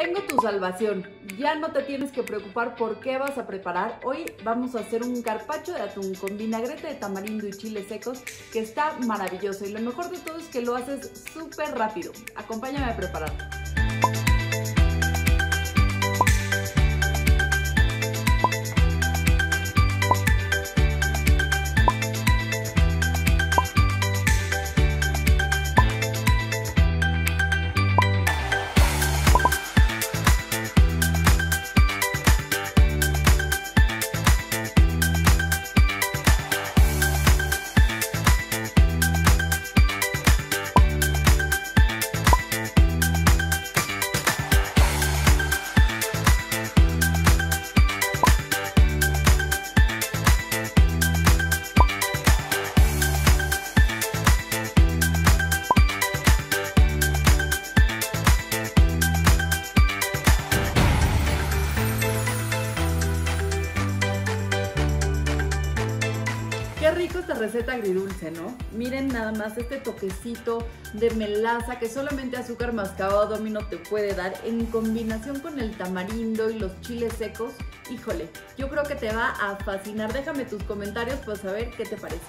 Tengo tu salvación. Ya no te tienes que preocupar por qué vas a preparar. Hoy vamos a hacer un carpacho de atún con vinagrete de tamarindo y chiles secos que está maravilloso. Y lo mejor de todo es que lo haces súper rápido. Acompáñame a prepararlo. Qué rico esta receta agridulce, ¿no? Miren nada más este toquecito de melaza que solamente azúcar mascabado domino te puede dar en combinación con el tamarindo y los chiles secos. Híjole, yo creo que te va a fascinar. Déjame tus comentarios para saber qué te parece.